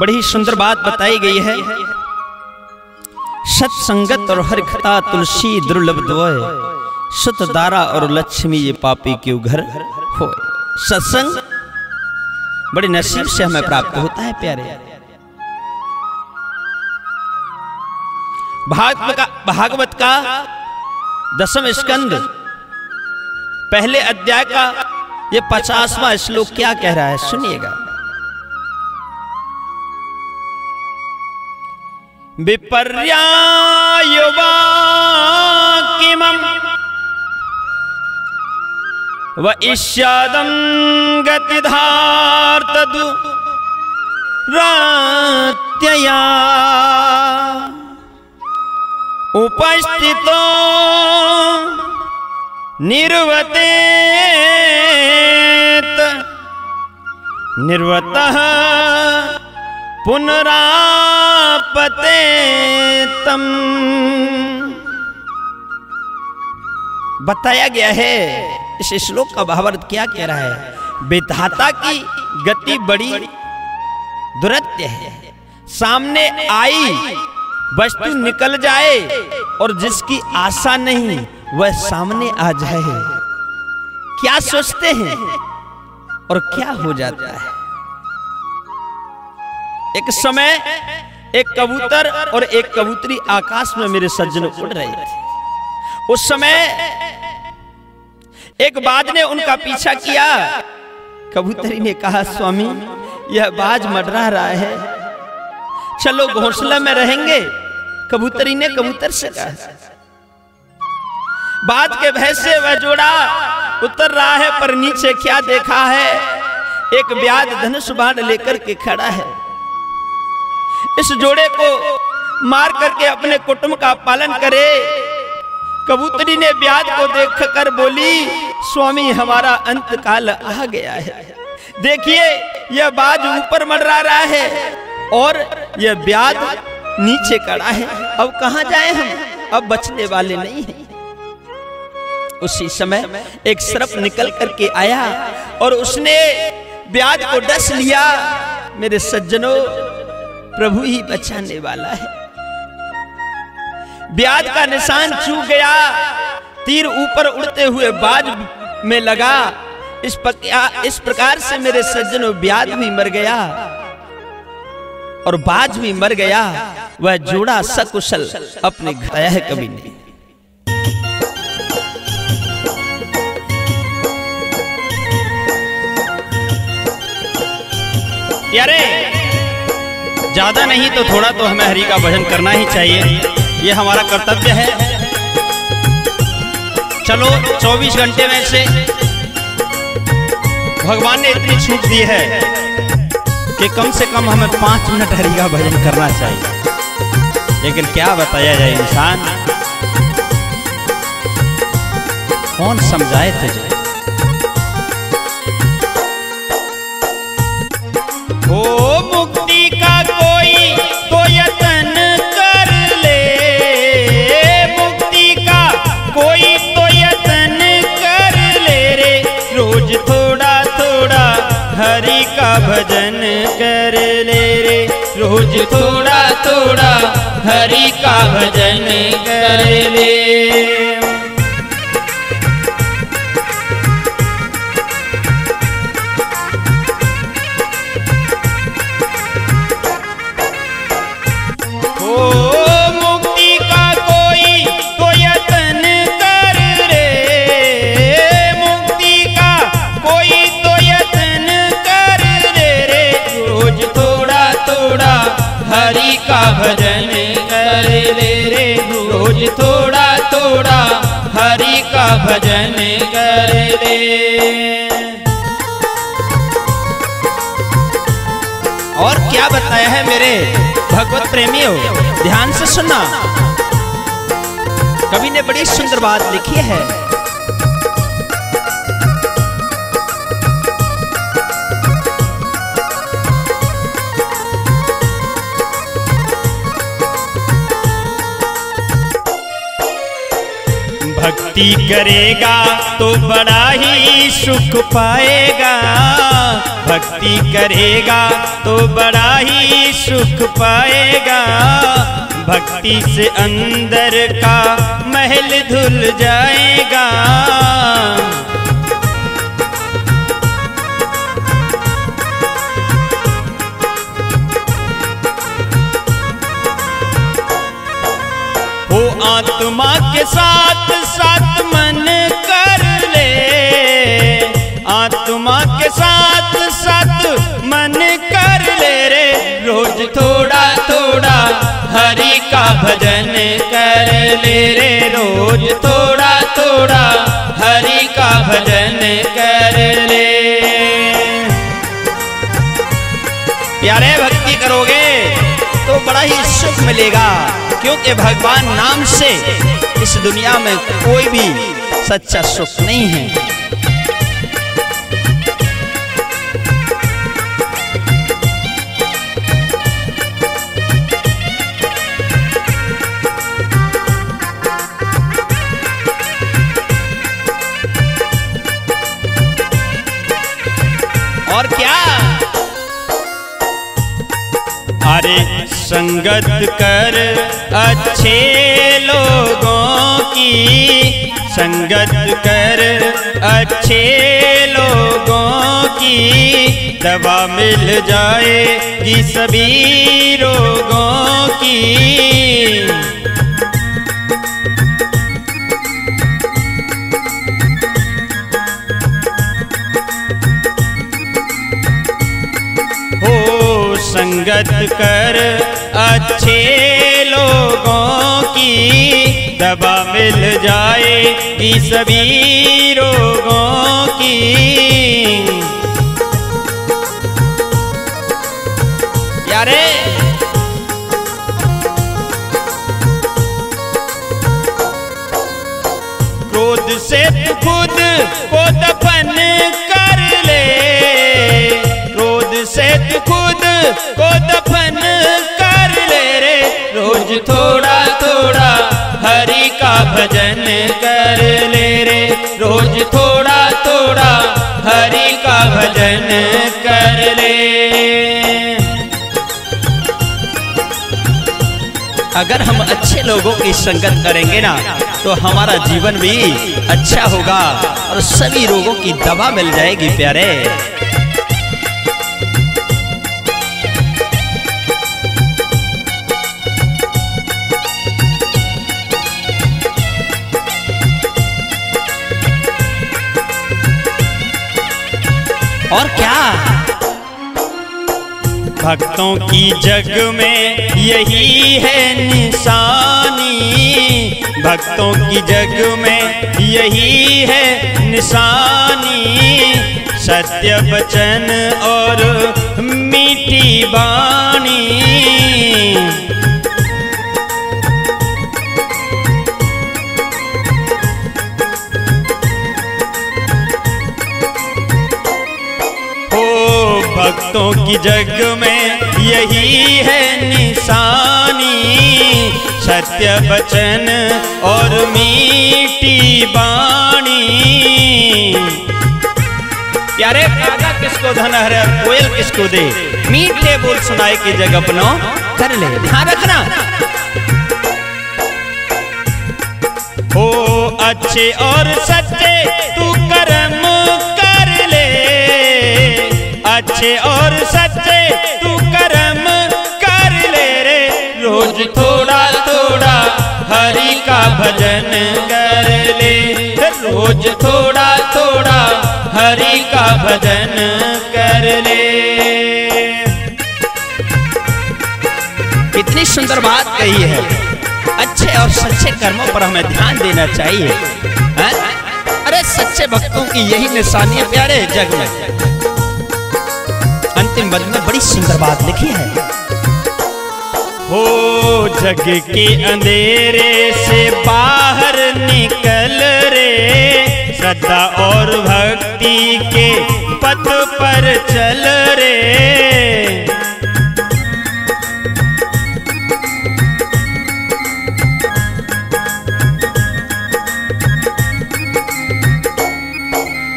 बड़ी सुंदर बात बताई गई है। सत्संगत और हरकथा तुलसी दुर्लभ द्वय। सतदारा और लक्ष्मी ये पापी क्यों घर हो सत्संग बड़े नसीब से हमें प्राप्त होता है, प्यारे। भागवत का भागवत का दसम स्कंद, पहले अध्याय का ये पचासवा श्लोक क्या कह रहा है? सुनिएगा। विपर्यायुवा किमम्। व इष्यादं गतिधार्तदु रात्यया। उपस्थितो निर्वतेत। निर्वतः पुनरापते तम। बताया गया है, इस श्लोक का भावार्थ क्या कह रहा है? विधाता की गति बड़ी दुरत्य है। सामने आई, वस्तु निकल जाए, और जिसकी आशा नहीं, वह सामने आ जाए। क्या सोचते हैं? और क्या हो जाता है? एक समय एक कबूतर और एक कबूतरी आकाश में मेरे सज्जन उड़ रहे थे। उस समय एक बाज ने उनका पीछा किया। कबूतरी ने कहा, स्वामी, यह बाज मडरा रहा है। चलो घोंसला में रहेंगे। कबूतरी ने कबूतर से कहा। बाज के भय से वह जोड़ा, उतर रहा है पर नीचे क्या देखा है? एक ब्याज धनुष बाण लेकर के खड़ा है। इस जोड़े को मार करके अपने कुटुंब का पालन करे। कबूतरी ने ब्याज को देखकर बोली, स्वामी, हमारा अंत काल आ गया है। देखिए, यह बाज ऊपर मडरा रहा है और यह ब्याज नीचे कड़ा है। अब कहा जाए हम? अब बचने वाले नहीं है। उसी समय एक सर्प निकल करके आया और उसने ब्याज को डस लिया। मेरे सज्जनों प्रभु ही बचाने वाला है। ब्याज का निशान चूक गया। तीर ऊपर उड़ते हुए बाज में लगा। इस इस प्रकार से मेरे सज्जनों, ब्याज भी मर गया। और बाज भी मर गया। वह जोड़ा सकुशल अपने घर है कभी नहीं। यारे ज़्यादा नहीं तो थोड़ा तो हमें हरि का भजन करना ही चाहिए। ये हमारा कर्तव्य है। चलो 24 घंटे में से भगवान ने इतनी छूट दी है कि कम से कम हमें पाँच मिनट हरि का भजन करना चाहिए। लेकिन क्या बताया जाए इंसान? कौन समझाए तुझे? हरि का भजन कर ले रे। रोज थोड़ा थोड़ा हरि का भजन कर ले। रोज थोड़ा थोड़ा हरि का भजन कर ले और क्या बताया है मेरे भगवत प्रेमियों? ध्यान से सुनना। कवि ने बड़ी सुंदर बात लिखी है। भक्ति करेगा तो बड़ा ही सुख पाएगा। भक्ति करेगा तो बड़ा ही सुख पाएगा। भक्ति से अंदर का महल धुल जाएगा। आत्मा के साथ का भजन कर ले रे रोज, थोड़ा थोड़ा हरि का भजन कर ले। प्यारे भक्ति करोगे तो बड़ा ही सुख मिलेगा, क्योंकि भगवान नाम से इस दुनिया में कोई भी सच्चा सुख नहीं है। और क्या? अरे संगत कर अच्छे लोगों की, संगत कर अच्छे लोगों की दवा मिल जाएगी सभी रोगों की। संगत कर अच्छे लोगों की दवा मिल जाए इस सभी रोगों की। यारे को दफन कर ले रे। रोज थोड़ा थोड़ा हरि का भजन कर ले रे। रोज थोड़ा थोड़ा हरि का भजन कर ले। अगर हम अच्छे लोगों की संगत करेंगे ना तो हमारा जीवन भी अच्छा होगा और सभी रोगों की दवा मिल जाएगी, प्यारे। और क्या? भक्तों की जग में यही है निशानी। भक्तों की जग में यही है निशानी। सत्य वचन और मीठी बाणी भक्तों की जग में यही है निशानी। सत्य वचन और मीठी बाणी प्यारे कागा किसको धन हरे, कोयल किसको दे? मीठे बोल सुनाए के जग अपनो कर ले। ध्यान रखना। ओ अच्छे और सच्चे अच्छे और सच्चे तू कर्म कर ले रे। रोज थोड़ा थोड़ा हरि का भजन कर ले। रोज थोड़ा थोड़ा हरि का भजन कर ले। कितनी सुंदर बात कही है। अच्छे और सच्चे कर्मों पर हमें ध्यान देना चाहिए। हैं? अरे सच्चे भक्तों की यही निशानी है प्यारे जग में। अंतिम बद में बड़ी सुंदर बात लिखी है। हो जग के अंधेरे से बाहर निकल रे। श्रद्धा और भक्ति के पथ पर चल रे।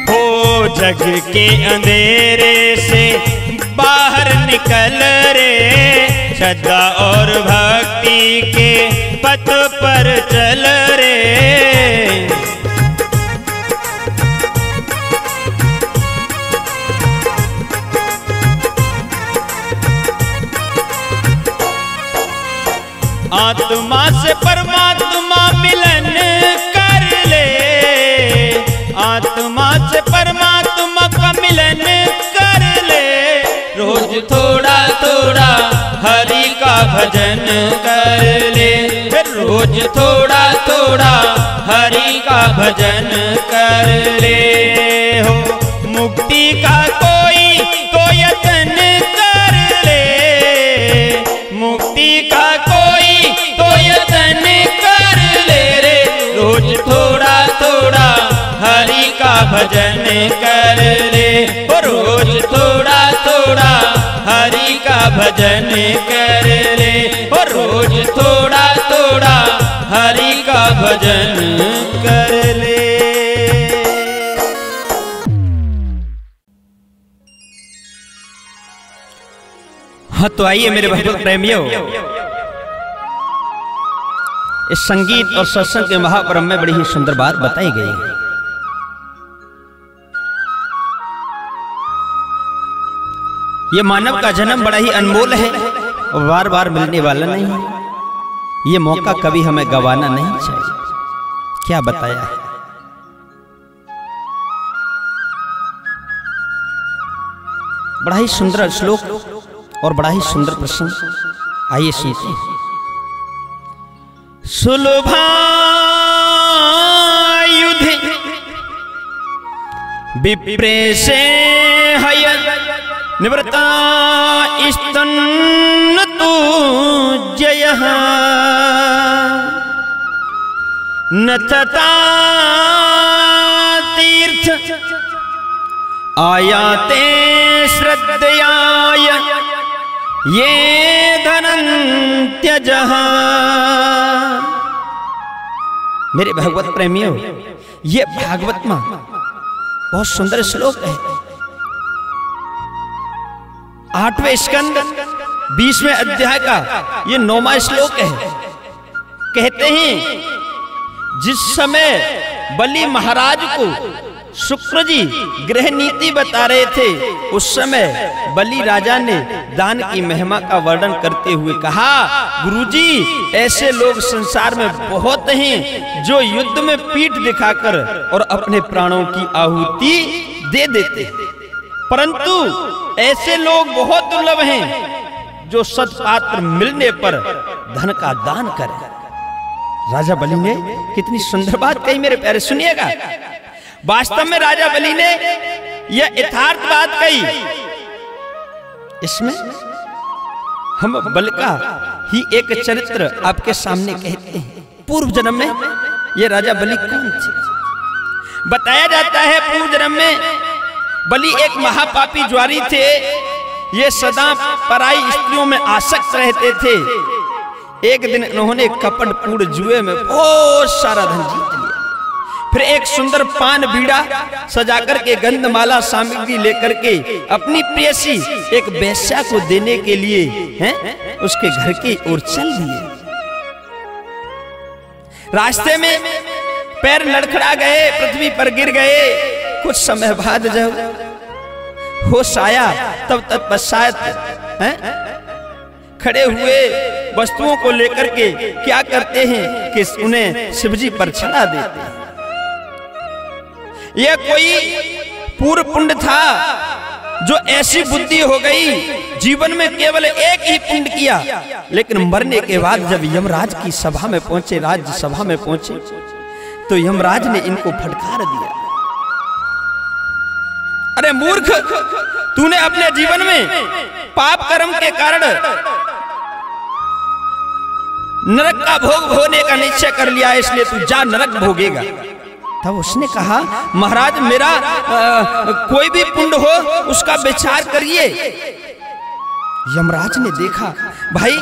हो जग के अंधेरे बाहर निकल रे। श्रद्धा और भक्ति के पथ पर चल रे। आत्मा से परमात्मा भजन कर ले। रोज थोड़ा थोड़ा हरि का भजन कर ले। हो, मुक्ति का कोई तो यतन कर ले। मुक्ति का कोई तो यतन कर ले रे। रोज थोड़ा थोड़ा हरि का भजन कर ले। रोज थोड़ा थोड़ा हरि का भजन कर ले। ओ रोज थोड़ा थोड़ा हरि का भजन कर ले। हाँ तो आइए मेरे भक्त प्रेमियों। इस संगीत और सत्संग के महापर्व में बड़ी ही सुंदर बात बताई गई है। ये मानव का जन्म बड़ा ही अनमोल है और बार बार मिलने वाला नहीं। है ये मौका कभी हमें गवाना नहीं चाहिए। क्या बताया? है बड़ा ही सुंदर श्लोक और बड़ा ही सुंदर प्रश्न आइए सुनते हैं। हय निवृत्ता स्तन्न तु जयः। न तथा तीर्थ आयाते श्रद्धयाय ये धनंत्यजः मेरे भगवत प्रेमियों, ये भागवत माँ, बहुत सुंदर श्लोक है। आठवें स्कंद, बीसवें अध्याय का ये नौवा श्लोक है। कहते हैं, जिस समय बलि महाराज को शुक्र जी गृह नीति बता रहे थे, उस समय बलि राजा ने दान की महिमा का वर्णन करते हुए कहा, गुरुजी, ऐसे लोग संसार में बहुत हैं जो युद्ध में पीठ दिखाकर और अपने प्राणों की आहुति दे देते हैं। परंतु ऐसे लोग बहुत दुर्लभ हैं जो सत्पात्र मिलने पर धन का दान करें। राजा बलि ने कितनी सुंदर बात कही मेरे प्यारे, सुनिएगा। वास्तव में राजा बलि ने यह यथार्थ बात कही। इसमें हम बल का ही एक चरित्र आपके सामने कहते हैं। पूर्व जन्म में ये राजा बलि कौन थे? बताया जाता है पूर्व जन्म में बलि एक महापापी ज्वारी थे। ये सदा पराई स्त्रियों में आसक्त रहते थे। एक दिन उन्होंने कपट पूर्ण जुए में बहुत सारा धन जीत लिया। फिर एक सुंदर पान बीड़ा सजाकर के गंधमाला सामग्री लेकर के अपनी प्रेसी एक बेस्या को देने के लिए, हैं, उसके घर की ओर चल दिए। रास्ते में पैर लड़खड़ा गए, पृथ्वी पर गिर गए। कुछ समय बाद जब होश आया, तब तत्पश्चात खड़े हुए वस्तुओं को लेकर के क्या करते हैं कि उन्हें शिवजी पर चढ़ा देते हैं। यह कोई पूर्व पुण्य था जो ऐसी बुद्धि हो गई, जीवन में केवल एक ही पुण्य किया, लेकिन मरने के बाद जब यमराज की सभा में पहुँचे राज्य सभा में पहुँचे तो यमराज ने इनको फटकार दिया। अरे मूर्ख तूने अपने जीवन में पाप कर्म के कारण नरक का भोग होने का निश्चय कर लिया इसलिए तू जा नरक भोगेगा। तब उसने कहा महाराज मेरा आ, कोई भी पुण्य हो उसका विचार करिए। यमराज ने देखा भाई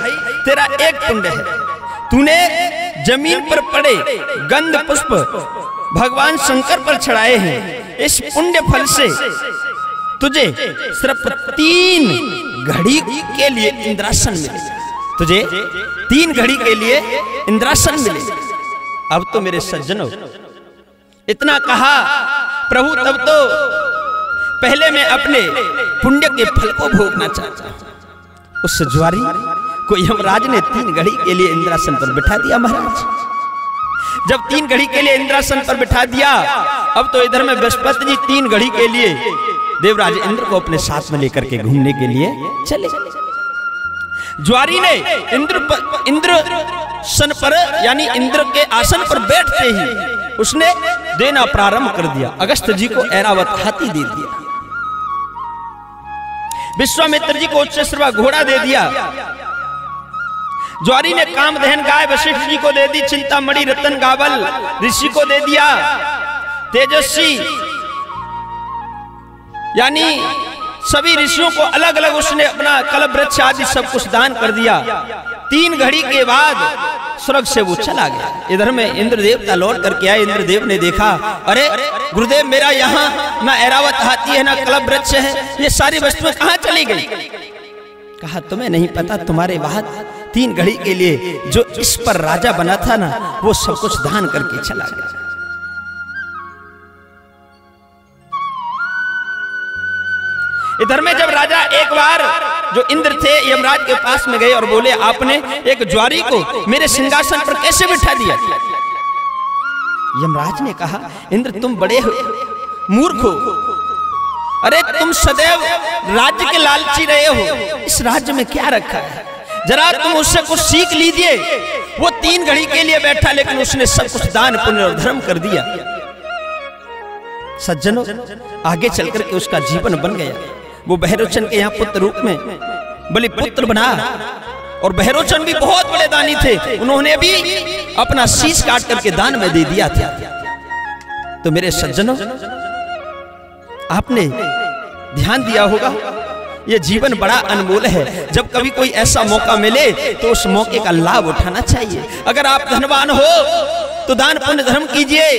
तेरा एक पुण्य है। तूने ज़मीन पर पड़े गंध पुष्प भगवान शंकर पर चढ़ाए हैं। इस पुण्य फल से तुझे सिर्फ़ तीन घड़ी के लिए इंद्रासन मिले। तुझे तीन घड़ी के लिए इंद्रासन मिलेगा अब तो मेरे सज्जनों, इतना कहा, प्रभु, तब तो पहले मैं अपने पुण्य के फल को भोगना चाहता हूँ। उस ज्वारी को यमराज ने तीन घड़ी के लिए इंद्रासन पर बिठा दिया महाराज। जब तीन घड़ी के लिए इंद्रासन पर बिठा दिया अब तो इधर में बृहस्पति जी तीन घड़ी के लिए देवराज इंद्र को अपने साथ में लेकर के घूमने के लिए चले। ज्वारी ने इंद्र पर, इंद्र सन पर यानी इंद्र के आसन पर बैठते ही उसने देना प्रारंभ कर दिया। अगस्त जी को ऐरावत हाथी दे दिया। विश्वामित्र जी को उच्च घोड़ा दे दिया। ज्वारी ने कामधेन गाय वशिष्ठ जी को दे दी चिंतामणि, रतन गावल, ऋषि को दे दिया, तेजस्वी, यानी सभी ऋषियों को अलग अलग उसने अपना कल वृक्ष आदि सब कुछ दान कर दिया। तीन घड़ी के बाद स्वर्ग से वो चला गया। इधर में इंद्र देवता लौट करके आए इंद्रदेव ने देखा, अरे, गुरुदेव मेरा यहाँ ना एरावत हाथी है, ना कलब वृक्ष है, ये सारी वस्तुएँ कहाँ चली गई? कहा, तुम्हें नहीं पता तुम्हारे बाद तीन घड़ी के लिए जो इस पर राजा बना था ना, वो सब कुछ दान करके चला गया। इधर में जब राजा एक बार जो इंद्र थे यमराज के पास में गए और बोले, आपने एक ज्वारी को मेरे सिंहासन पर कैसे बिठा दिया? यमराज ने कहा, इंद्र, तुम बड़े हो मूर्ख हो। अरे, तुम सदैव राज्य के लालची रहे हो। इस राज्य में क्या रखा है? जरा तुम उससे कुछ सीख लीजिए। वो तीन घड़ी के लिए बैठा, लेकिन उसने सब कुछ दान, पुण्य और धर्म कर दिया। सज्जनों, आगे चलकर के उसका जीवन बन गया। वो बहरोचन के यहाँ पुत्र रूप में बलि पुत्र बना। और बहरोचन भी बहुत बड़े दानी थे। उन्होंने भी अपना शीश काट करके दान में दे दिया था। तो मेरे सज्जनों आपने ध्यान दिया होगा? ये जीवन बड़ा अनमोल है। जब कभी कोई ऐसा मौका मिले तो उस मौके का लाभ उठाना चाहिए। अगर आप धनवान हो तो दान पुण्य धर्म कीजिए।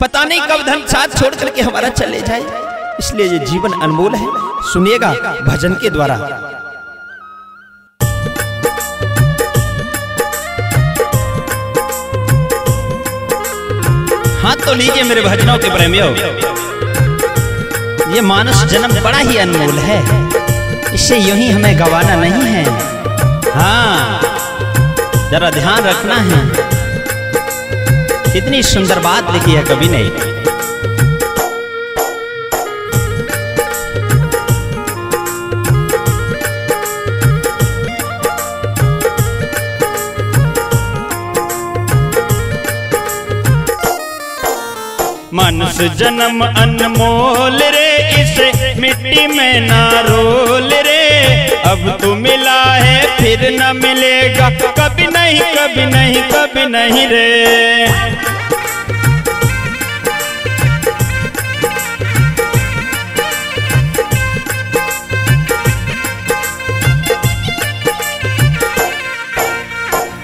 पता नहीं कब धन साथ छोड़ करके हमारा चले जाए। इसलिए ये जीवन अनमोल है। सुनिएगा भजन के द्वारा। हाथ तो लीजिए मेरे भजनों के प्रेमियों। ये मानस जन्म बड़ा ही अनमोल है। इसे यूँ ही हमें गवाना नहीं है। हाँ जरा ध्यान रखना है। कितनी सुंदर बात लिखी है कभी नहीं मानस जन्म अनमोल रे, इसे मिट्टी में ना रोल रे। अब तो मिला है, फिर न मिलेगा, कभी नहीं कभी नहीं कभी नहीं रे।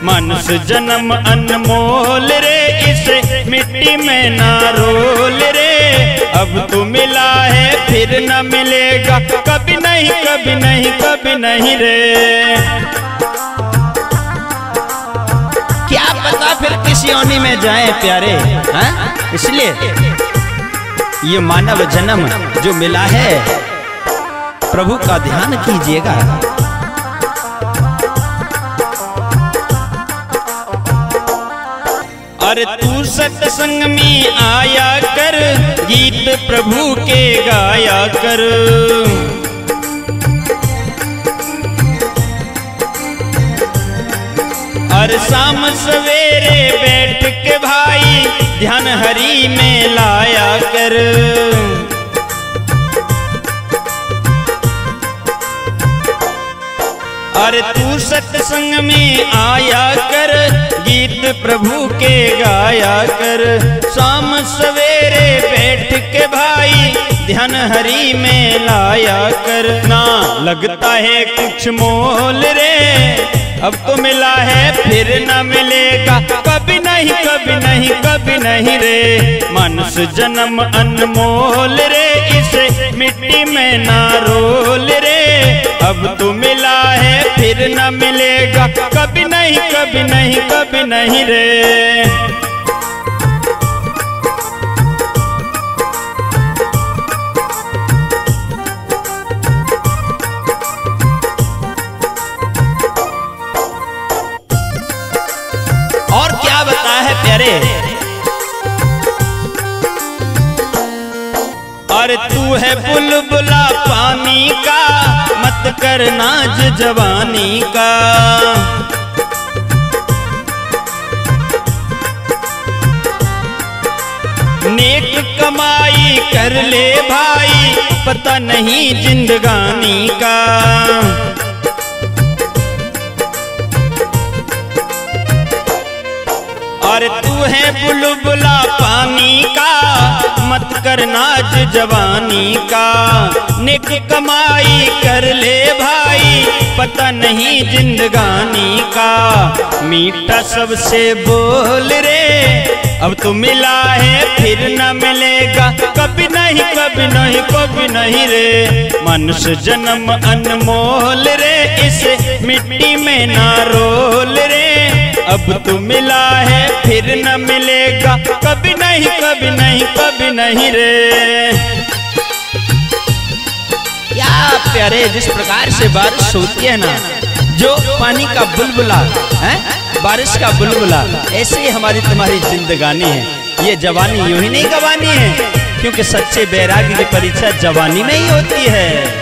मानस जन्म अनमोल रे इसे मिट्टी में ना रोल रे। अब तो मिला है, फिर न मिलेगा। कभी नहीं कभी नहीं कभी नहीं रे। क्या पता फिर किसी योनि में जाए प्यारे हाँ? इसलिए ये मानव जन्म जो मिला है, प्रभु का ध्यान कीजिएगा। अरे तू सत्संग में आया कर, गीत प्रभु के गाया कर। अरे शाम सवेरे बैठ के भाई, ध्यान हरी में लाया कर। अरे तू सत्संग में आया कर गीत प्रभु के गाया कर। शाम सवेरे बैठ के भाई, ध्यान हरी में लाया कर। ना लगता है कुछ मोल रे, अब तो मिला है फिर न मिलेगा। कभी नहीं कभी नहीं कभी नहीं रे। मनुष्य जन्म अनमोल रे, इसे मिट्टी में ना रे अब तो मिला है, फिर न मिलेगा। कभी नहीं कभी नहीं कभी नहीं रे। और क्या बताया है प्यारे? और तू है बुलबुला पानी का मत कर नाज जवानी का। नेक कमाई कर ले भाई, पता नहीं जिंदगानी का। और तू है बुलबुला पानी का मत कर नाच जवानी का। निक कमाई कर ले भाई, पता नहीं जिंदगानी का। मीठा सबसे बोल रे, अब तो मिला है फिर न मिलेगा। कभी नहीं कभी नहीं कभी नहीं रे। मनुष्य जन्म अनमोल रे, इस मिट्टी में ना रोल रे। अब तो मिला है, फिर न मिलेगा। कभी नहीं कभी नहीं कभी नहीं रे। क्या प्यारे, जिस प्रकार से बारिश होती है ना, जो पानी का बुलबुला, है? बारिश का बुलबुला, ऐसे ही हमारी तुम्हारी जिंदगानी है। ये जवानी यूँ ही नहीं गवानी है, क्योंकि सच्चे बैरागी की परीक्षा जवानी में ही होती है।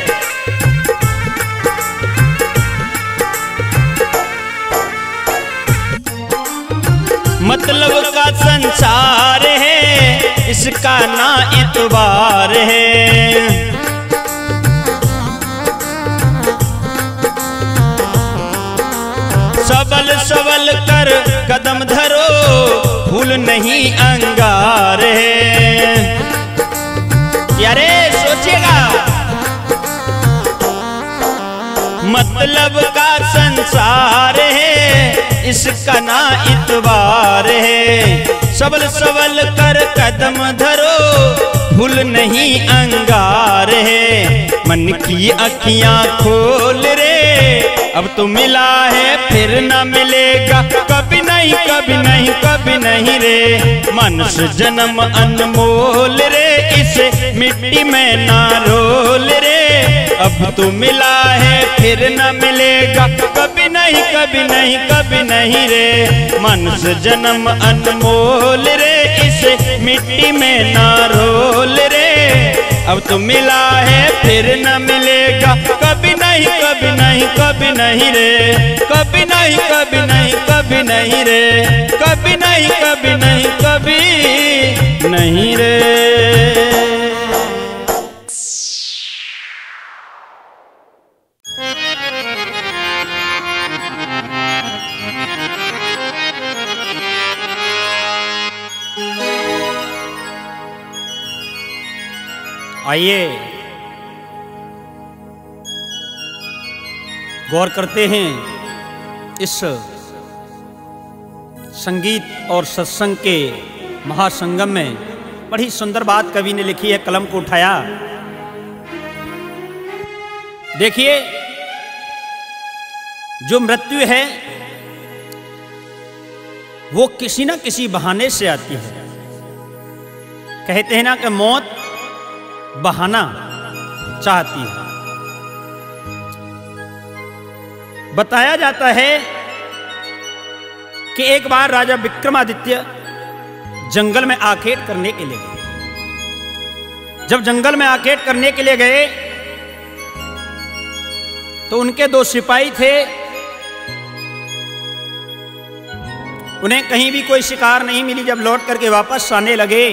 मतलब का संसार है, इसका ना इतवार है। सबल सबल कर कदम धरो भूल नहीं अंगार है। यारे, सोचिएगा। मतलब का संसार है इसका ना इतवार है। सबल सबल कर कदम धरो, भूल नहीं अंगार है। मन की अखियाँ खोल रे, अब तो मिला है फिर न मिलेगा। कभी नहीं कभी नहीं कभी नहीं रे। मनुष्य जन्म अनमोल रे, इसे मिट्टी में ना रोल रे। अब तो मिला है फिर न मिलेगा। कभी नहीं, कभी नहीं कभी नहीं रे। मनुष्य जन्म अनमोल रे, इसे मिट्टी में ना रोल रे। अब तो मिला है, फिर न मिलेगा। कभी नहीं कभी नहीं कभी नहीं रे। कभी नहीं कभी नहीं कभी नहीं रे। कभी नहीं कभी नहीं कभी नहीं रे। आइए। गौर करते हैं इस संगीत और सत्संग के महासंगम में। बड़ी सुंदर बात कवि ने लिखी है, कलम को उठाया। देखिए, जो मृत्यु है, वो किसी ना किसी बहाने से आती है। कहते हैं ना कि मौत बहाना चाहती है। बताया जाता है कि एक बार राजा विक्रमादित्य जंगल में आखेट करने के लिए गए। जब जंगल में आखेट करने के लिए गए तो उनके दो सिपाही थे। उन्हें कहीं भी कोई शिकार नहीं मिली। जब लौट करके वापस आने लगे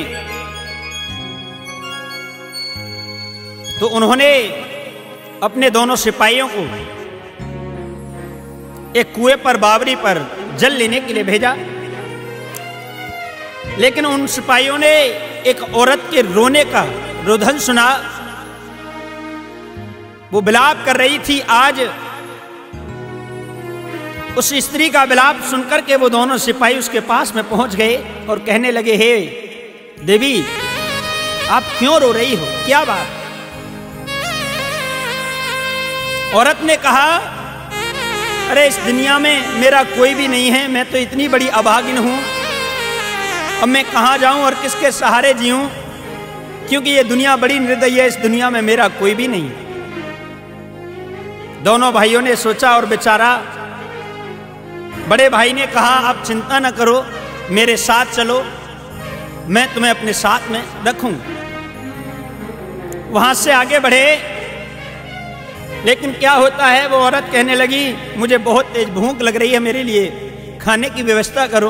तो उन्होंने अपने दोनों सिपाहियों को एक कुएँ पर बावरी पर जल लेने के लिए भेजा। लेकिन उन सिपाहियों ने एक औरत के रोने का रोधन सुना। वो बिलाप कर रही थी, आज उस स्त्री का बिलाप सुनकर के वो दोनों सिपाही उसके पास में पहुँच गए और कहने लगे, हे देवी, आप क्यों रो रही हो? क्या बात औरत ने कहा, अरे, इस दुनिया में मेरा कोई भी नहीं है, मैं तो इतनी बड़ी अभागिन हूँ। अब मैं कहाँ जाऊँ और किसके सहारे जीऊं? क्योंकि ये दुनिया बड़ी निर्दयी है, इस दुनिया में मेरा कोई भी नहीं दोनों भाइयों ने सोचा और बेचारा, बड़े भाई ने कहा, आप चिंता न करो, मेरे साथ चलो, मैं तुम्हें अपने साथ में रखूँ। वहाँ से आगे बढ़े लेकिन क्या होता है, वो औरत कहने लगी, मुझे बहुत तेज भूख लग रही है मेरे लिए, खाने की व्यवस्था करो।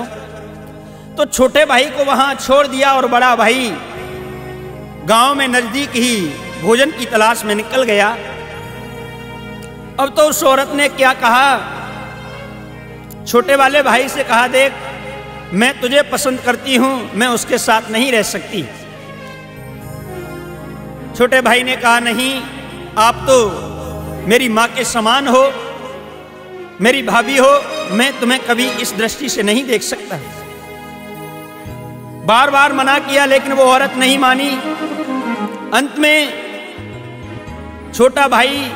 तो छोटे भाई को वहाँ छोड़ दिया और बड़ा भाई गाँव में नज़दीक ही भोजन की तलाश में निकल गया। अब तो उस औरत ने क्या कहा? छोटे वाले भाई से कहा, देख, मैं तुझे पसंद करती हूँ, मैं उसके साथ नहीं रह सकती। छोटे भाई ने कहा, नहीं, आप तो मेरी माँ के समान हो, मेरी भाभी हो, मैं तुम्हें कभी इस दृष्टि से नहीं देख सकता। बार बार मना किया, लेकिन वो औरत नहीं मानी। अंत में छोटा भाई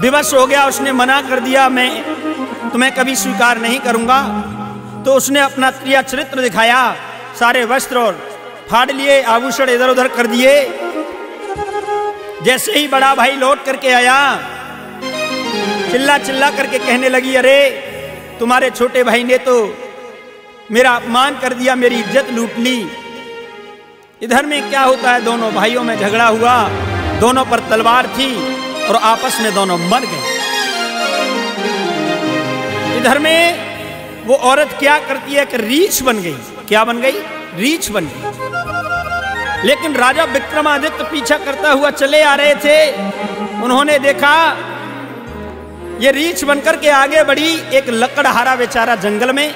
विवश हो गया, उसने मना कर दिया, मैं तुम्हें कभी स्वीकार नहीं करूँगा। तो उसने अपना क्रिया चरित्र दिखाया, सारे वस्त्र और फाड़ लिए, आभूषण इधर उधर कर दिए। जैसे ही बड़ा भाई लौट करके आया चिल्ला चिल्ला करके कहने लगी, अरे, तुम्हारे छोटे भाई ने तो मेरा अपमान कर दिया, मेरी इज़्ज़त लूट ली। इधर में क्या होता है, दोनों भाइयों में झगड़ा हुआ, दोनों पर तलवार थी और आपस में दोनों मर गए। इधर में वो औरत क्या करती है कि रीछ बन गई। क्या बन गई? रीछ बन गई। लेकिन राजा विक्रमादित्य पीछा करता हुआ चले आ रहे थे। उन्होंने देखा ये रीछ बनकर के आगे बढ़ी, एक लकड़हारा बेचारा जंगल में,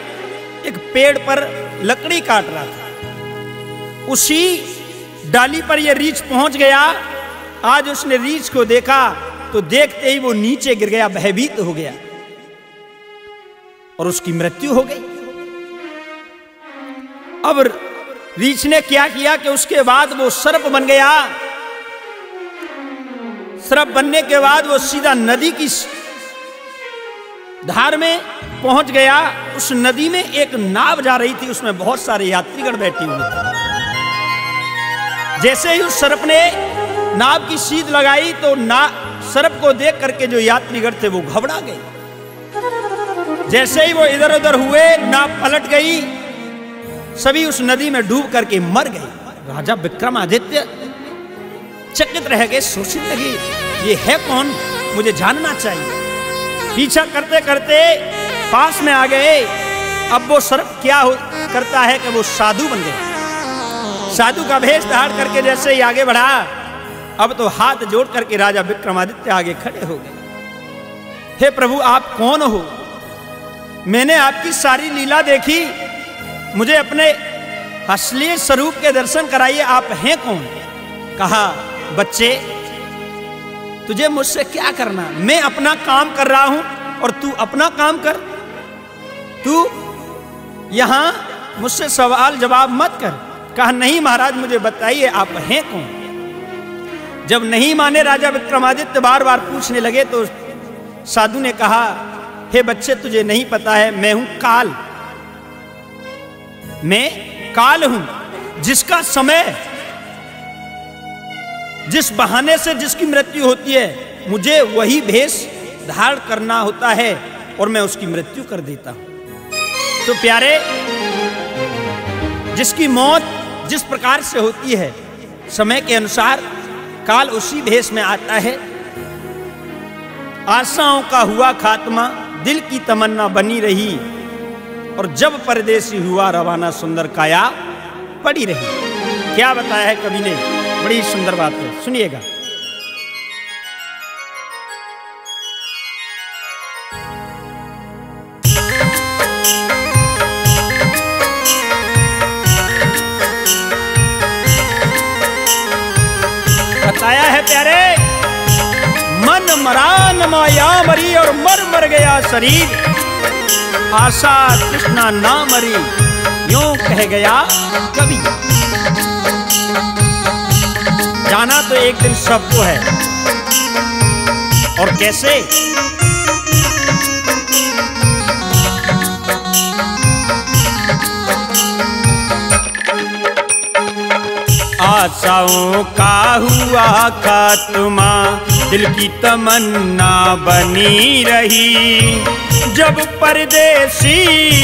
एक पेड़ पर लकड़ी काट रहा था। उसी डाली पर यह रीछ पहुँच गया। आज उसने रीछ को देखा तो देखते ही वो नीचे गिर गया, भयभीत हो गया। और उसकी मृत्यु हो गई। अब रीछ ने क्या किया कि उसके बाद वो सर्प बन गया। सर्प बनने के बाद वो सीधा नदी की धार में पहुँच गया, उस नदी में एक नाव जा रही थी, उसमें बहुत सारे यात्रीगण बैठे हुए थे। जैसे ही उस सर्प ने नाव की सीध लगाई तो ना, सर्प को देख करके जो यात्रीगण थे, वो घबरा गए। जैसे ही वो इधर उधर हुए, नाव पलट गई, सभी उस नदी में डूब करके मर गए। राजा विक्रमादित्य चकित रह गए, सोचने लगे, ये है कौन? मुझे जानना चाहिए। पीछा करते करते पास में आ गए। अब वो सर्प क्या हो करता है कि वो साधु बन गया। साधु का भेष धार करके जैसे ही आगे बढ़ा, अब तो हाथ जोड़ करके राजा विक्रमादित्य आगे खड़े हो गए। हे प्रभु, आप कौन हो? मैंने आपकी सारी लीला देखी। मुझे अपने असली स्वरूप के दर्शन कराइए। आप हैं कौन? कहा, बच्चे तुझे मुझसे क्या करना मैं अपना काम कर रहा हूँ और तू अपना काम कर। तू यहाँ मुझसे सवाल जवाब मत कर। कहा, नहीं महाराज, मुझे बताइए, आप हैं कौन? जब नहीं माने राजा विक्रमादित्य बार बार पूछने लगे तो साधु ने कहा, हे बच्चे, तुझे नहीं पता है, मैं हूँ काल। मैं काल हूँ, जिसका समय जिस बहाने से जिसकी मृत्यु होती है, मुझे वही भेष धारण करना होता है और मैं उसकी मृत्यु कर देता हूँ। तो प्यारे, जिसकी मौत जिस प्रकार से होती है, समय के अनुसार काल उसी भेष में आता है। आशाओं का हुआ खात्मा दिल की तमन्ना बनी रही और जब परदेसी हुआ रवाना सुंदर काया पड़ी रही। क्या बताया है कवि ने? बड़ी सुंदर बात है। सुनिएगा। बताया है प्यारे, मन मरान माया मरी और मर मर गया शरीर। आशा कृष्णा ना मरी, यूँ कह गया कवि। जाना तो एक दिन सबको है। और कैसे? आशाओं का हुआ खात्मा, दिल की तमन्ना बनी रही। जब परदेसी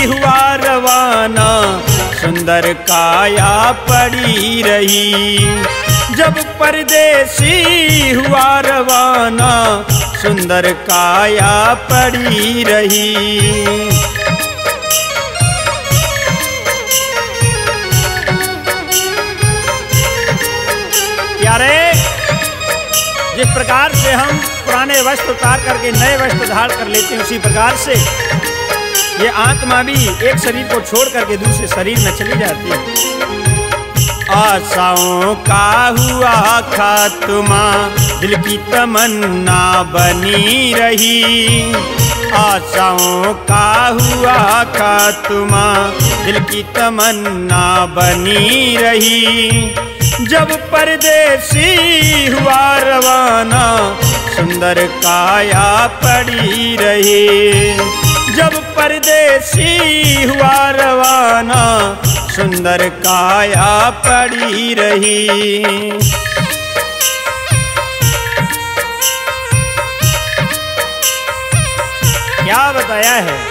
हुआ रवाना, सुंदर काया पड़ी रही। जब परदेसी हुआ रवाना, सुंदर काया पड़ी रही। प्यारे, जिस प्रकार से हम पुराने वस्त्र उतार करके नए वस्त्र धारण कर लेते हैं, उसी प्रकार से ये आत्मा भी एक शरीर को छोड़ करके दूसरे शरीर में चली जाती है। आशाओं का हुआ खात्मा, दिल की तमन्ना बनी रही। आशाओं का हुआ खात्मा, दिल की तमन्ना बनी रही। जब परदेसी हुआ रवाना, सुंदर काया पड़ी रही। जब परदेसी हुआ रवाना सुंदर काया पड़ी रही। क्या बताया है?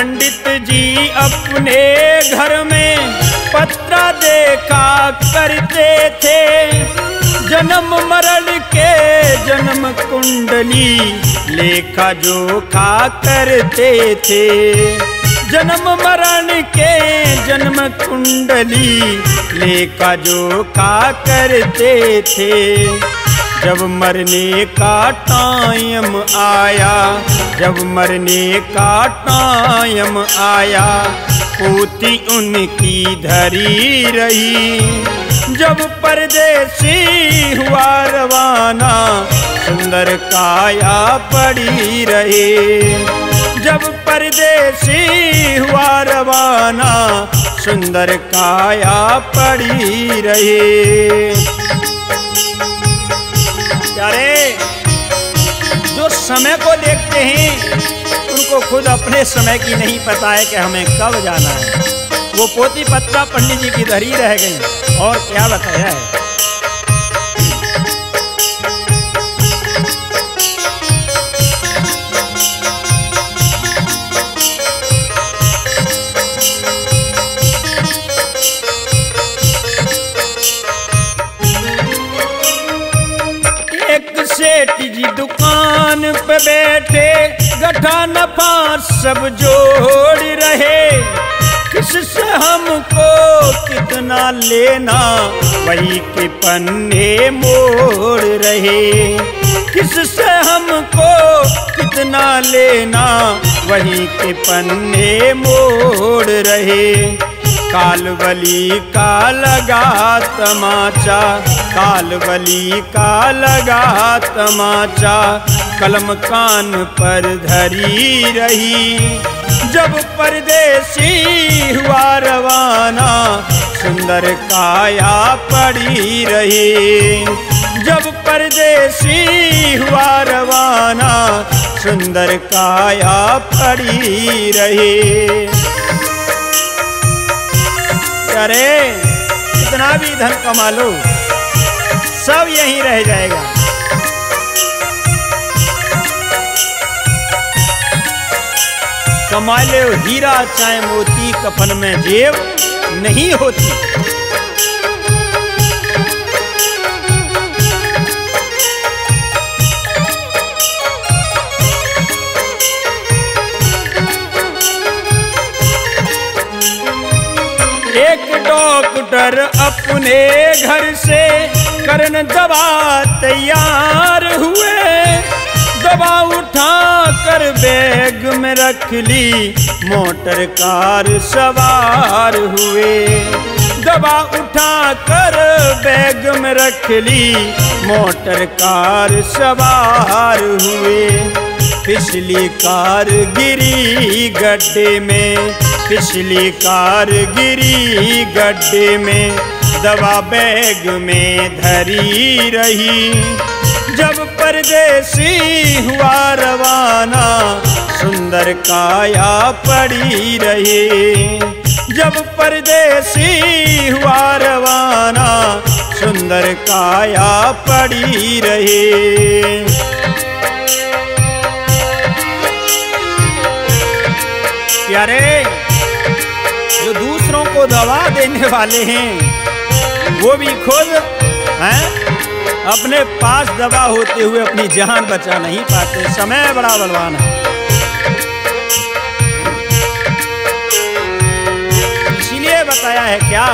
पंडित जी अपने घर में पत्रा देखा करते थे। जन्म मरण के जन्म कुंडली लेखा जोखा करते थे। जन्म मरण के जन्म कुंडली लेखा जोखा करते थे। जब मरने का टाइम आया, जब मरने का टाइम आया, पोती उनकी धरी रही। जब परदेसी हुआ रवाना, सुंदर काया पड़ी रही। जब परदेसी हुआ रवाना, सुंदर काया पड़ी रही। प्यारे जो समय को देखते हैं, उनको खुद अपने समय की नहीं पता है कि हमें कब जाना है। वो पोती पत्ता पंडित जी की धरी रह गई, और क्या बताया है? दुकान पे बैठे गठा नफा सब जोड़ रहे। किससे हमको कितना लेना, वही के पन्ने मोड़ रहे। किससे हमको कितना लेना, वही के पन्ने मोड़ रहे। कालवली का लगा तमाचा, कालवली का लगा तमाचा कलम कान पर धरी रही। जब परदेसी हुआ रवाना, सुंदर काया पड़ी रही। जब परदेसी हुआ रवाना, सुंदर काया पड़ी रही। अरे, कितना भी धन कमा लो, सब यहीं रह जाएगा। कमा ले हीरा चाहे मोती, कफन में जेब नहीं होती। एक डॉक्टर अपने घर से करन दवा तैयार हुए। दवा उठा कर बैग में रख ली। मोटर कार सवार हुए। दवा उठा कर बैग में रख ली। मोटर कार सवार हुए। पिछली कार गिरी गड्ढे में। पिछली कार गिरी गड्ढे में। दवा बैग में धरी रही। परदेसी हुआ रवाना, सुंदर काया पड़ी रही। जब परदेसी हुआ रवाना, सुंदर काया पड़ी रही। प्यारे, जो दूसरों को दवा देने वाले हैं, वो भी खुद, हैं? अपने पास दबा होते हुए अपनी जान बचा नहीं पाते। समय बड़ा बलवान है। इसीलिए बताया है क्या?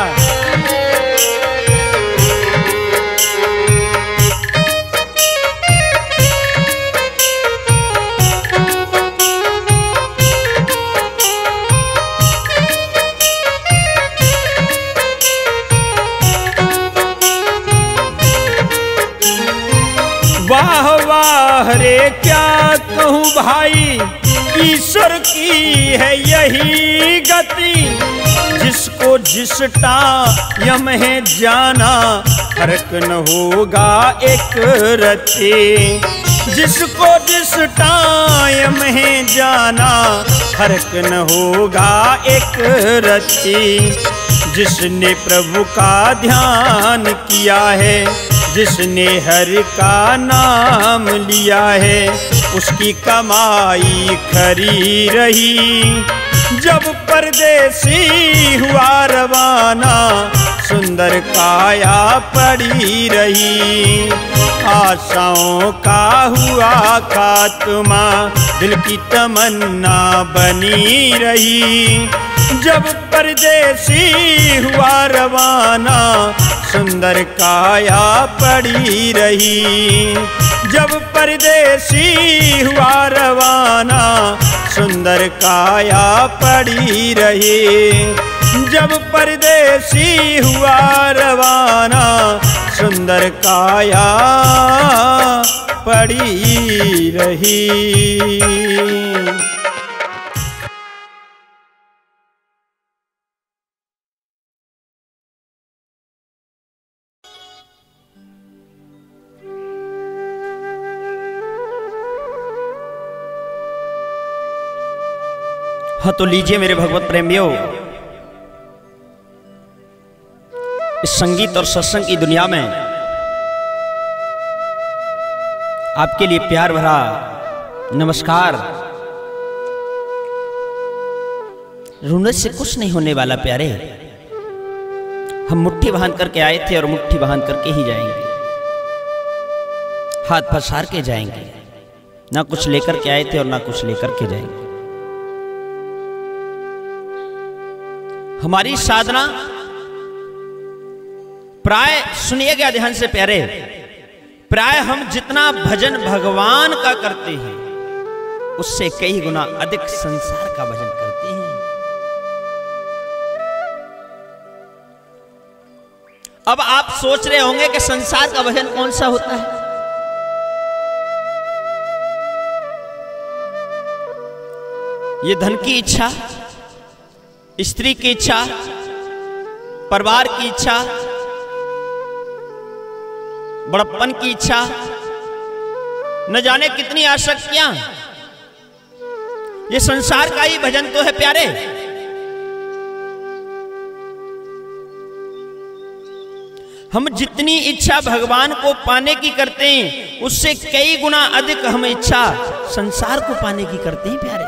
वाह रे क्या कहूँ भाई? ईश्वर की है यही गति। जिसको जिस टाइम है जाना फ़र्क न होगा एक रति। जिसको जिस टाइम है जाना फ़र्क न होगा एक रति। जिसने प्रभु का ध्यान किया है जिसने हर का नाम लिया है, उसकी कमाई खरी रही। जब परदेसी हुआ रवाना, सुंदर काया पड़ी रही। आशाओं का हुआ खात्मा, दिल की तमन्ना बनी रही। जब परदेसी हुआ रवाना, सुंदर काया पड़ी रही। जब परदेसी हुआ रवाना, सुंदर काया पड़ी रही। जब परदेसी हुआ रवाना, सुंदर काया पड़ी रही। हाँ तो लीजिए मेरे भगवत प्रेमियों। इस संगीत और सत्संग की दुनिया में आपके लिए प्यार भरा नमस्कार। रोने से कुछ नहीं होने वाला प्यारे। हम मुट्ठी बाँध करके आए थे और मुट्ठी बाँध करके ही जाएँगे। हाथ पसार के जाएँगे। ना कुछ लेकर के आए थे और ना कुछ लेकर के जाएँगे। हमारी साधना प्राय सुनिएगा ध्यान से प्यारे, प्राय हम जितना भजन भगवान का करते हैं, उससे कई गुना अधिक संसार का भजन करते हैं। अब आप सोच रहे होंगे कि संसार का भजन कौन सा होता है? ये धन की इच्छा स्त्री की इच्छा, परिवार की इच्छा, बड़प्पन की इच्छा, न जाने कितनी आसक्तियाँ ये संसार का ही भजन तो है प्यारे। हम जितनी इच्छा भगवान को पाने की करते हैं, उससे कई गुना अधिक हम इच्छा संसार को पाने की करते हैं, प्यारे।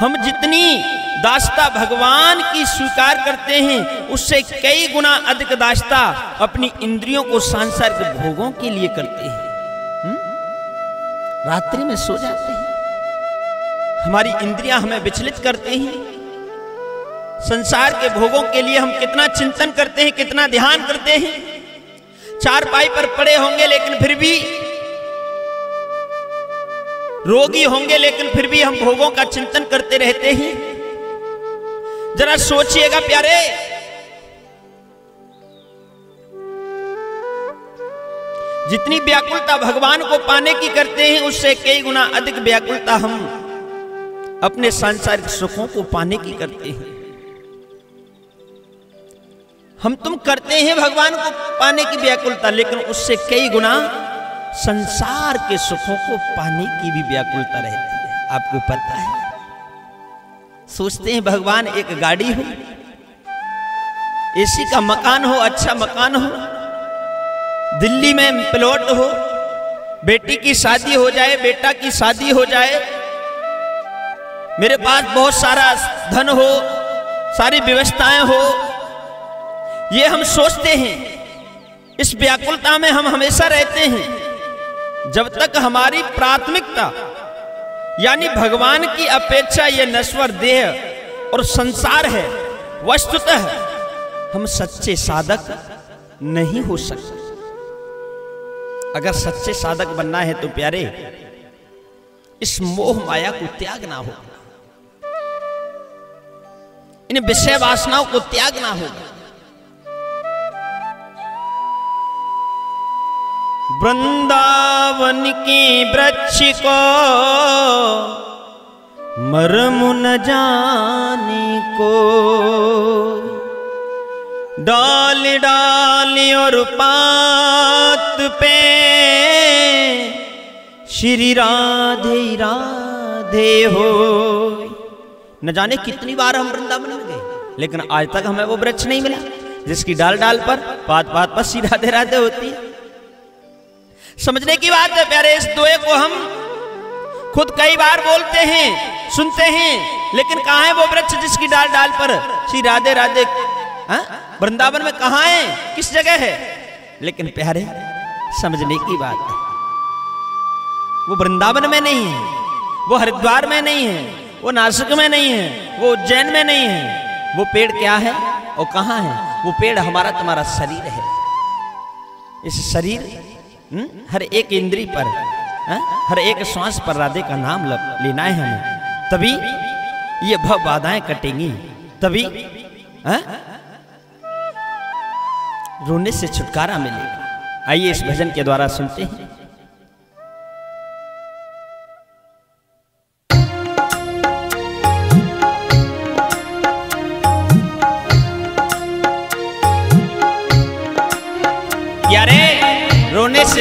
हम जितनी दास्ता भगवान की स्वीकार करते हैं, उससे कई गुना अधिक दास्ता अपनी इंद्रियों को सांसारिक भोगों के लिए करते हैं। हुँ? रात्रि में सो जाते हैं। हमारी इंद्रियाँ हमें विचलित करते हैं। संसार के भोगों के लिए हम कितना चिंतन करते हैं, कितना ध्यान करते हैं। चार पाई पर पड़े होंगे, लेकिन फिर भी रोगी होंगे, लेकिन फिर भी हम भोगों का चिंतन करते रहते हैं। जरा सोचिएगा प्यारे। जितनी व्याकुलता भगवान को पाने की करते हैं, उससे कई गुना अधिक व्याकुलता हम अपने सांसारिक सुखों को पाने की करते हैं। हम तुम करते हैं भगवान को पाने की व्याकुलता, लेकिन उससे कई गुना संसार के सुखों को पाने की भी व्याकुलता रहती है। आपको पता है। सोचते हैं भगवान, एक गाड़ी हो। एसी का मकान हो अच्छा मकान हो। दिल्ली में प्लॉट हो। बेटी की शादी हो जाए, बेटा की शादी हो जाए। मेरे पास बहुत सारा धन हो, सारी व्यवस्थाएँ हो। ये हम सोचते हैं। इस व्याकुलता में हम हमेशा रहते हैं। जब तक हमारी प्राथमिकता, यानी भगवान की अपेक्षा ये नश्वर देह और संसार है, वस्तुतः हम सच्चे साधक नहीं हो सकते। अगर सच्चे साधक बनना है तो प्यारे, इस मोह माया को त्यागना होगा इन विषय वासनाओं को त्यागना होगा वृंदावन की वृक्ष को मरम न जाने को। डाल डाल और पात पे श्री राधे राधे हो। न जाने कितनी बार हम वृंदावन में गए, लेकिन आज तक हमें वो वृक्ष नहीं मिला, जिसकी डाल डाल पर पात पात पर सी राधे राधे होती है। समझने की बात है, प्यारे, इस दुए को हम खुद कई बार बोलते हैं, सुनते हैं, लेकिन कहा है वो वृक्ष जिसकी डाल डाल पर श्री राधे राधे हाँ? वृंदावन में कहा है? किस जगह है? लेकिन प्यारे, समझने की बात है, वो वृंदावन में नहीं है, वो हरिद्वार में नहीं है, वो नासिक में नहीं है, वो उज्जैन में नहीं है, वो पेड़ क्या है और कहाँ है? वो पेड़ हमारा तुम्हारा शरीर है, इस शरीर हुँ? हर एक इंद्री पर, हा? हर एक श्वास पर राधे का नाम लेना है हमें तभी ये भव बाधाएँ कटेंगी तभी, हा? रोने से छुटकारा मिलेगा आइए इस भजन के द्वारा सुनते हैं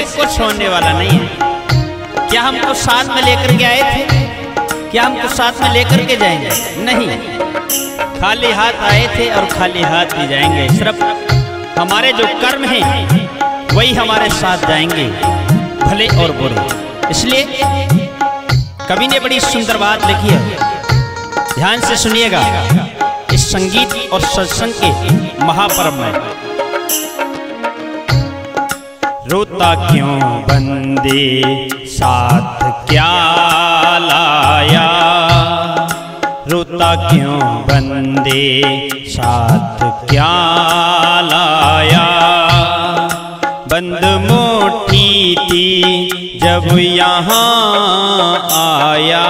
से कुछ होने वाला नहीं है। क्या हमको साथ में लेकर के आए थे? क्या हम हमको साथ में लेकर के जाएँगे? नहीं। खाली हाथ आए थे और खाली हाथ ही जाएँगे। सिर्फ़ हमारे जो कर्म हैं, वही हमारे साथ जाएँगे, भले और बुरे। इसलिए कवि ने बड़ी सुंदर बात लिखी है। ध्यान से सुनिएगा, इस संगीत और सत्संग के महापर्व में। रोता क्यों? बंदे, साथ क्या लाया? रोता क्यों? बंदे, साथ क्या लाया? बंद मोटी थी जब यहाँ आया।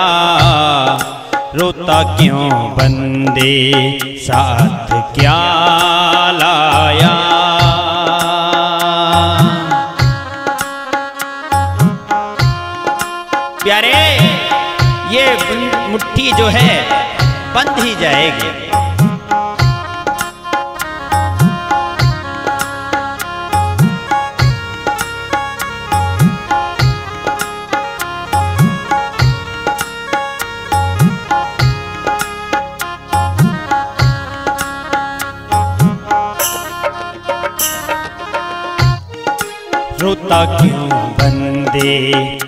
रोता क्यों? बंदे, साथ क्या मुट्ठी जो है बंद ही जाएगी। रोता क्यों बंदे?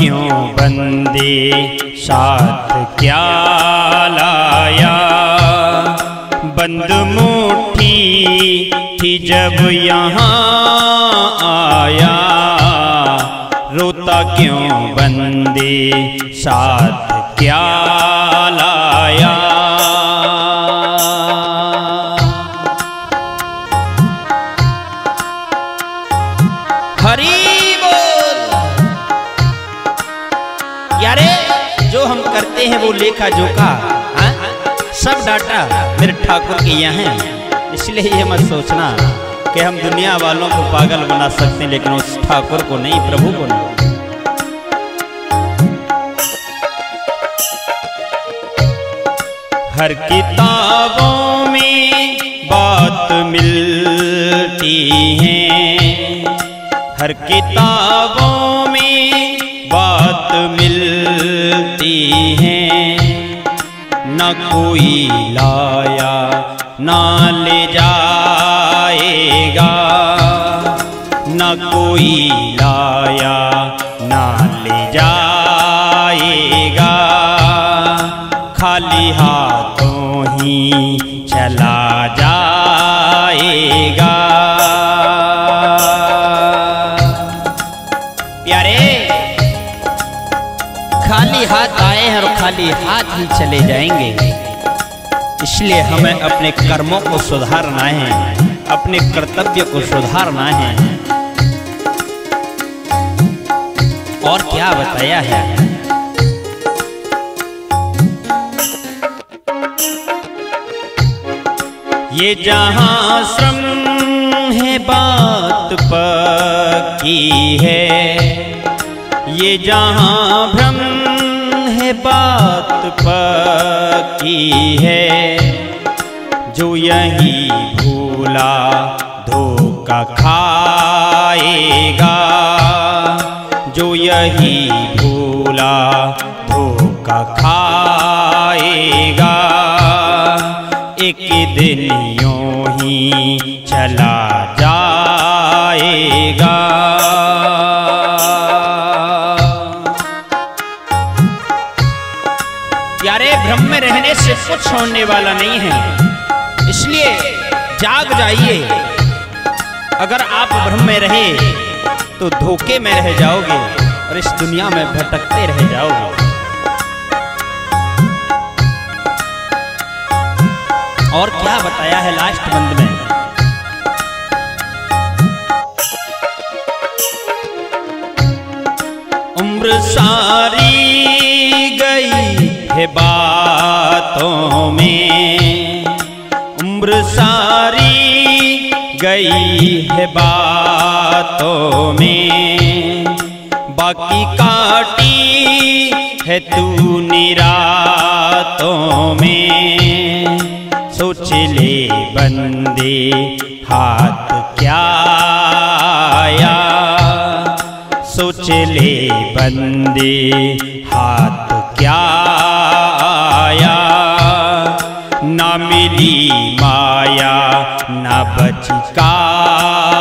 क्यों बंदे? साथ क्या लाया? बंद मुट्ठी थी जब यहाँ आया। रोता क्यों बंदे? साथ क्या लेखा जोखा हाँ? सब डाटा मेरे ठाकुर के यहाँ है। इसलिए ये मत सोचना कि हम दुनिया वालों को पागल बना सकते हैं, लेकिन उस ठाकुर को नहीं, प्रभु को नहीं। हर किताबों में बात मिलती है। हर किताबों में बात मिलती है। न कोई लाया, ना ले जाएगा। न कोई लाया, ना ले जाएगा। खाली हाथों ही चला जाएगा। प्यारे, खाली हाथ आए हैं और खाली हाथ ही चले जाएँगे। इसलिए हमें अपने कर्मों को सुधारना है, अपने कर्तव्य को सुधारना है। और क्या बताया है? ये जहाँ श्रम है बात पक्की है, ये जहाँ भ्रम बात पक्की है, जो यही भूला धोखा खाएगा। जो यही भूला धोखा खाएगा। एक दिन यूँ ही चला भ्रम में रहने से कुछ होने वाला नहीं है। इसलिए जाग जाइए। अगर आप भ्रम में रहे तो धोखे में रह जाओगे और इस दुनिया में भटकते रह जाओगे। और क्या बताया है लास्ट बंद में? उम्र सारी है बातों में। उम्र सारी गई है बातों में। बाकी काटी है तू निरातों में। सोच ले बंदे, हाथ क्या आया? सोच ले बंदे, हाथ क्या मिली माया न बचकाया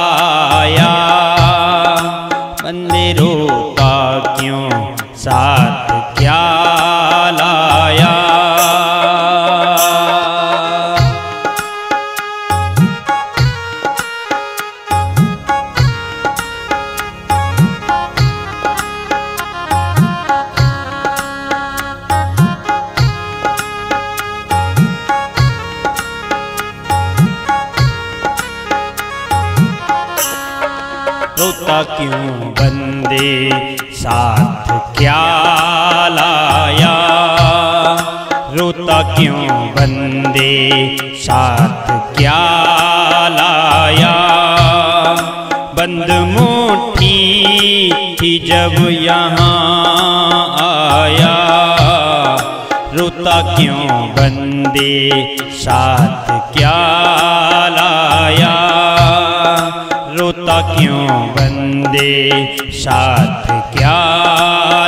क्यों बंदे साथ क्या लाया? रोता क्यों बंदे साथ क्या लाया? बंद मुट्ठी थी जब यहाँ आया। रोता क्यों बंदे साथ क्या लाया? रोता क्यों बंदे साथ क्या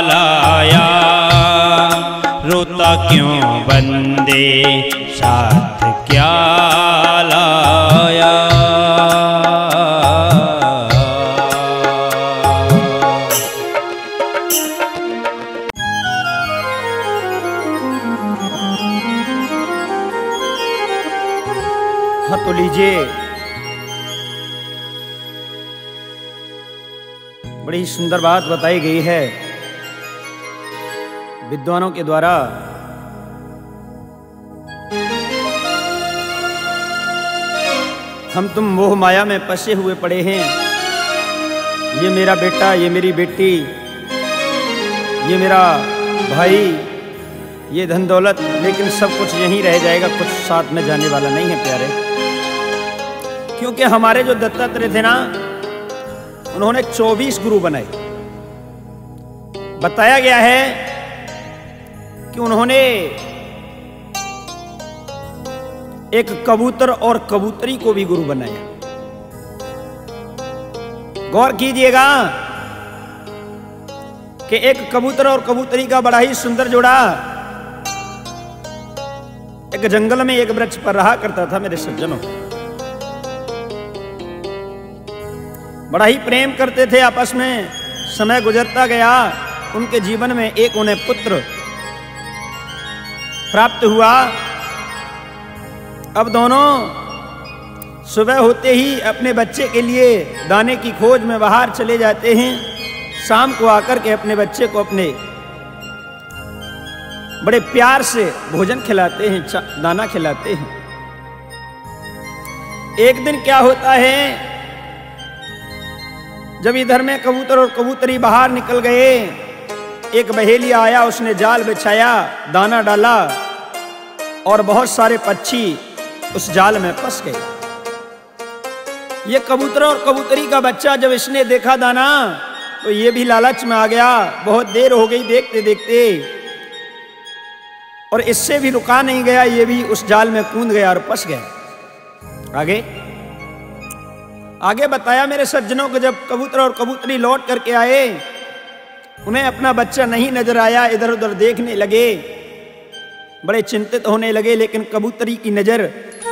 लाया? रोता क्यों बंदे? साथ क्या सुंदर बात बताई गई है। विद्वानों के द्वारा हम तुम मोह माया में फंसे हुए पड़े हैं। ये मेरा बेटा, ये मेरी बेटी, ये मेरा भाई, ये धन दौलत, लेकिन सब कुछ यहीं रह जाएगा, कुछ साथ में जाने वाला नहीं है, प्यारे। क्योंकि हमारे जो दत्तात्रेय थे ना उन्होंने 24 गुरु बनाए। बताया गया है कि उन्होंने एक कबूतर और कबूतरी को भी गुरु बनाया। गौर कीजिएगा कि एक कबूतर और कबूतरी का बड़ा ही सुंदर जोड़ा एक जंगल में एक वृक्ष पर रहा करता था मेरे सज्जनों। बड़ा ही प्रेम करते थे आपस में। समय गुजरता गया, उनके जीवन में एक उन्हें पुत्र प्राप्त हुआ। अब दोनों सुबह होते ही अपने बच्चे के लिए दाने की खोज में बाहर चले जाते हैं। शाम को आकर के अपने बच्चे को अपने बड़े प्यार से भोजन खिलाते हैं दाना खिलाते हैं। एक दिन क्या होता है जब इधर में कबूतर और कबूतरी बाहर निकल गए, एक बहेलिया आया, उसने जाल बिछाया, दाना डाला, और बहुत सारे पक्षी उस जाल में फंस गए। ये कबूतर और कबूतरी का बच्चा जब इसने देखा दाना तो ये भी लालच में आ गया। बहुत देर हो गई देखते देखते और इससे भी रुका नहीं गया, ये भी उस जाल में कूद गया और फंस गया। आगे। आगे बताया मेरे सज्जनों को, जब कबूतर और कबूतरी लौट करके आए, उन्हें अपना बच्चा नहीं नज़र आया इधर उधर देखने लगे। बड़े चिंतित होने लगे, लेकिन कबूतरी की नज़र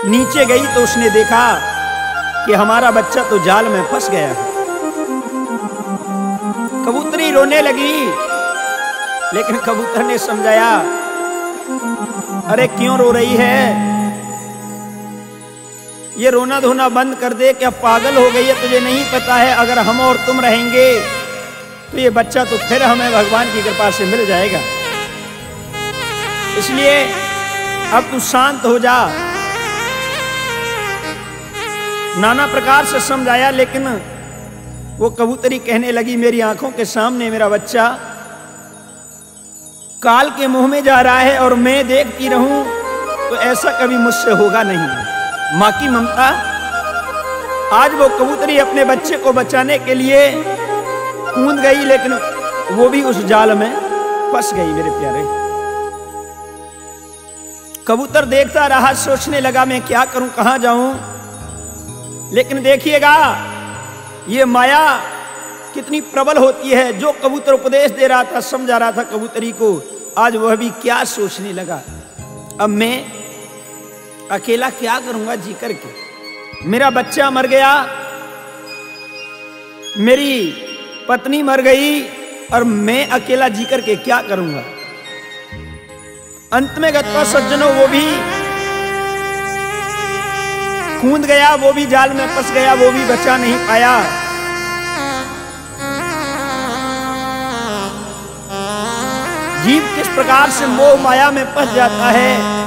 नीचे गई तो उसने देखा कि हमारा बच्चा तो जाल में फंस गया है। कबूतरी रोने लगी, लेकिन कबूतर ने समझाया, अरे क्यों रो रही है? ये रोना धोना बंद कर दे क्या पागल हो गई है? तुझे नहीं पता है अगर हम और तुम रहेंगे तो ये बच्चा तो फिर हमें भगवान की कृपा से मिल जाएगा। इसलिए अब तू शांत हो जा। नाना प्रकार से समझाया, लेकिन वो कबूतरी कहने लगी, मेरी आँखों के सामने मेरा बच्चा काल के मुँह में जा रहा है और मैं देखती रहूँ तो ऐसा कभी मुझसे होगा नहीं। माँ की ममता, आज वो कबूतरी अपने बच्चे को बचाने के लिए कूद गई, लेकिन वो भी उस जाल में फंस गई, मेरे प्यारे। कबूतर देखता रहा, सोचने लगा, मैं क्या करूँ, कहाँ जाऊँ? लेकिन देखिएगा, ये माया कितनी प्रबल होती है। जो कबूतर उपदेश दे रहा था, समझा रहा था कबूतरी को, आज वह भी क्या सोचने लगा। अब मैं अकेला क्या करूँगा जी करके? मेरा बच्चा मर गया, मेरी पत्नी मर गई, और मैं अकेला जी करके क्या करूँगा? अंत में गत्वा सज्जनों, वो भी कूद गया, वो भी जाल में फंस गया, वो भी बचा नहीं पाया। जीव किस प्रकार से मोह माया में फंस जाता है?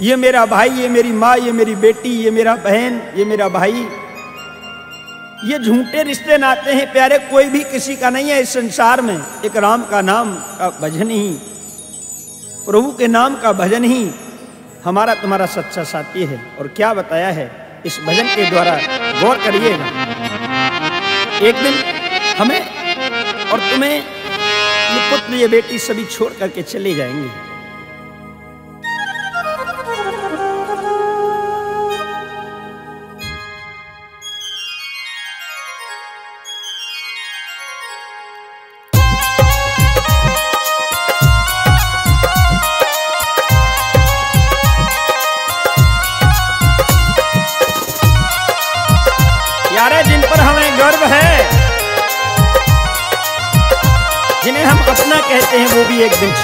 ये मेरा भाई, ये मेरी माँ, ये मेरी बेटी, ये मेरा बहन, ये मेरा भाई। ये झूठे रिश्ते नाते हैं, प्यारे, कोई भी किसी का नहीं है इस संसार में। एक राम का नाम का भजन ही, प्रभु के नाम का भजन ही, हमारा तुम्हारा सच्चा साथी है। और क्या बताया है, इस भजन के द्वारा गौर करिएगा। एक दिन हमें और तुम्हें, ये पुत्र, ये बेटी सभी छोड़ करके चले जाएँगे।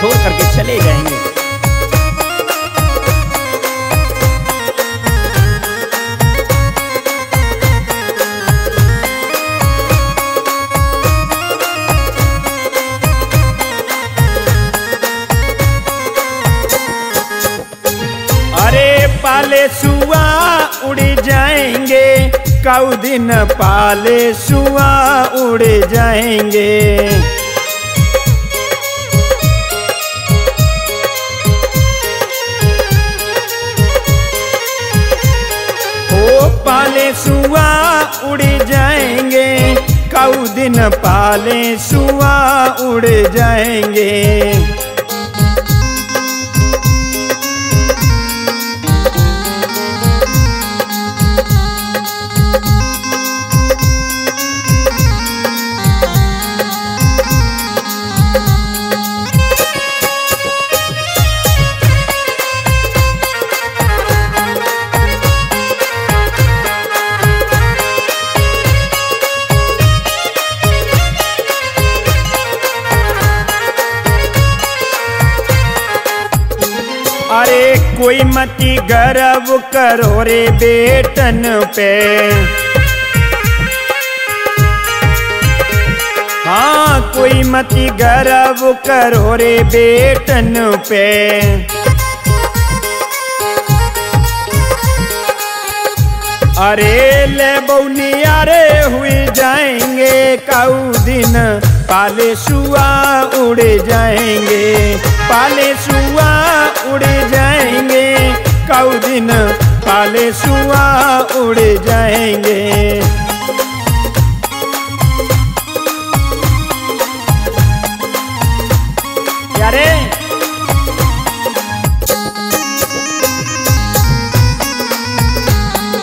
छोड़ करके चले जाएँगे। पाले सुआ उड़ जाएँगे कऊ दिन पाले सुआ उड़ जाएँगे। दिन पाले सुआ उड़ जाएँगे। गर्व करो रे बेटन पे। हाँ कोई मती गर्व करो रे बेटन पे। अरे ले बौनियारे हुई जाएँगे काऊ दिन। पाले सुआ उड़ जाएँगे, पाले सुआ उड़ जाएँगे। काऊ दिन पाले सुआ उड़ जाएँगे। यारे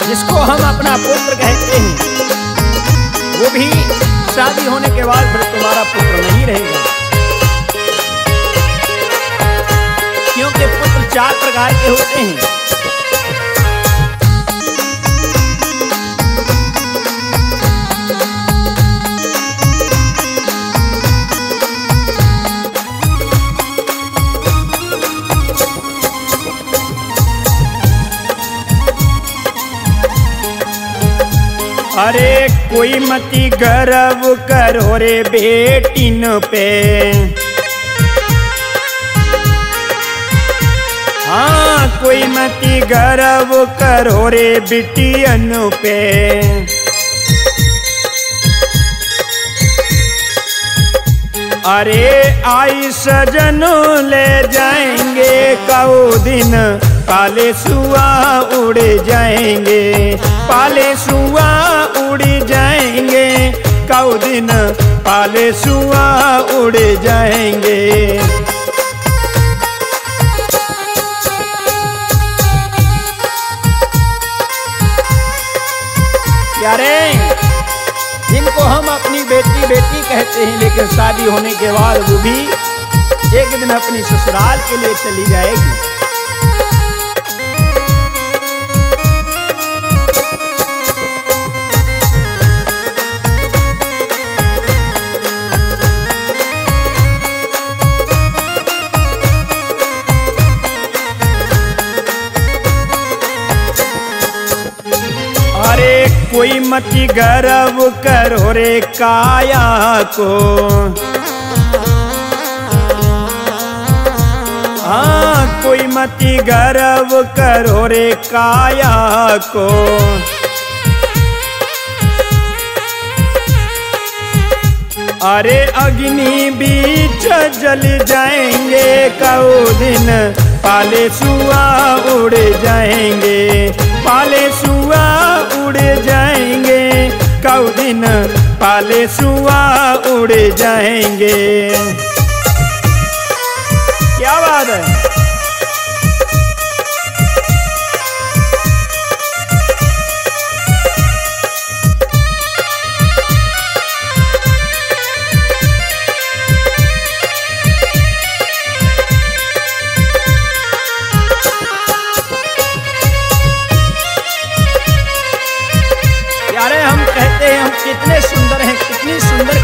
जिसको हम अपना पुत्र कहते हैं, वो भी शादी होने के बाद फिर तुम्हारा पुत्र नहीं रहेगा। चार प्रकार के होते हैं। अरे कोई मती गर्व करो रे बेटिन पे। कोई मती गर्व करो रे बिटियन पे अरे आई सजन ले जाएँगे, कऊ दिन पाले सुआ उड़ जाएँगे। पाले सुआ उड़ जाएँगे, कऊ दिन पाले सुआ उड़ जाएँगे। यारे जिनको हम अपनी बेटी बेटी कहते हैं, लेकिन शादी होने के बाद वो भी एक दिन अपनी ससुराल के लिए चली जाएगी। कोई मती गर्व करो रे काया को। हाँ कोई मती गर्व करो रे काया को। अरे अग्नि बीच जल जाएँगे कऊ दिन पाले सुआ उड़ जाएँगे, पाले सुआ उड़ जाएँगे कौ दिन पाले सुआ उड़े जाएँगे। क्या बात है?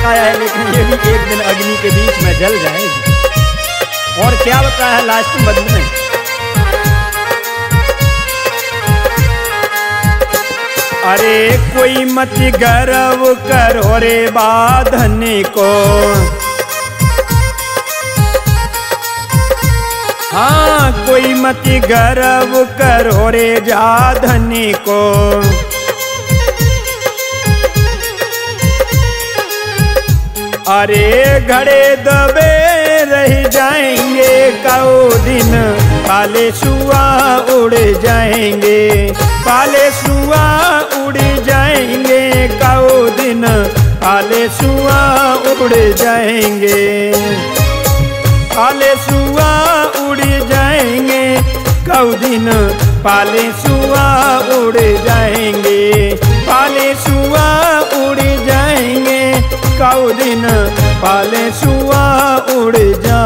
कितनी सुंदर काया है, लेकिन ये भी एक दिन अग्नि के बीच में जल जाएगी। और क्या बताया है लास्ट बंद में? अरे कोई मत गर्व करो रे बाधन को। हाँ कोई मत गर्व करो रे जा धनी को। अरे घड़े दबे रह जाएँगे कौ दिन पाले सुआ उड़ जाएँगे। पाले सुआ उड़ जाएँगे कौ दिन पाले सुआ उड़ जाएँगे। पाले सुआ उड़ जाएँगे कौ दिन पाले सुआ उड़ जाएँगे। पाले सुआ उड़ जाएँगे। कौ दिन पाले सुआ उड़ जा